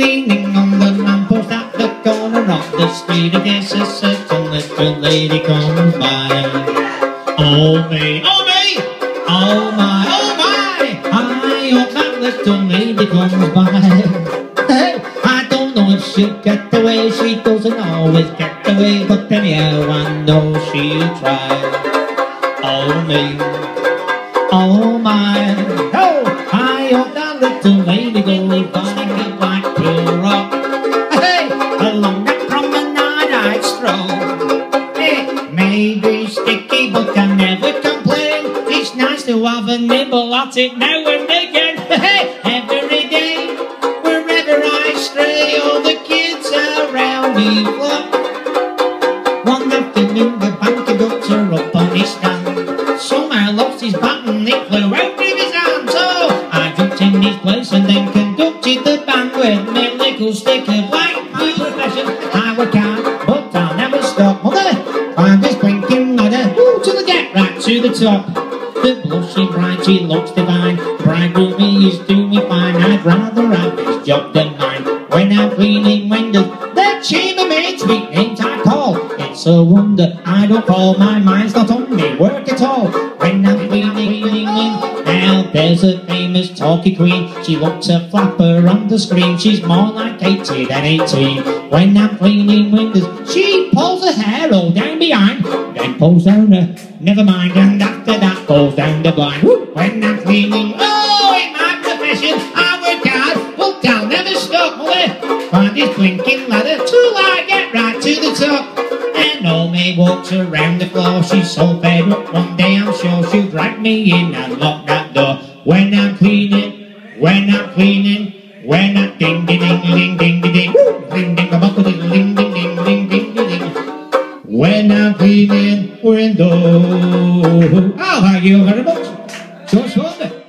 leaning on the lamppost at the corner of the street. I guess a certain little lady comes by. Oh me, oh me, oh my, oh my. I hope that little lady comes by. Hey, I don't know if she'll get away. She doesn't always get away, but anyhow I know she'll try. Oh me, oh my, oh. It may be sticky, but I never complain. It's nice to have a nibble at it now and again. Hey, every day, wherever I stray, all the kids around me flock. One afternoon, the bank conductor up on his stand. Somehow lost his bat and it flew out of his hand. So oh, I jumped in his place and then conducted the band with my little stick of light. My the top. The blushing bride, she looks divine. Bridegroom, is doing fine. I'd rather have his job than mine. When I'm cleaning windows, the chambermaid's sweet ain't I call. It's a wonder I don't fall. My mind's not on me work at all. When there's a famous talky queen. She looks a flapper on the screen. She's more like 80 than 18. When I'm cleaning windows, she pulls her hair all down behind. Then pulls down her, never mind. And after that, pulls down the blind. When I'm cleaning, oh, in my profession, I work hard, I'll never stop. Mother, find this blinking ladder till I get right to the top. And old me walks around the floor. She's so fed up. One day I'm sure she'll drag me in and lock that door. When I'm cleaning, when I'm cleaning, when I'm ding ding ding ding ding ding ding ding ding ding ding ding ding ding ding. When I'm cleaning windows. Oh, thank you very much. George Wonder.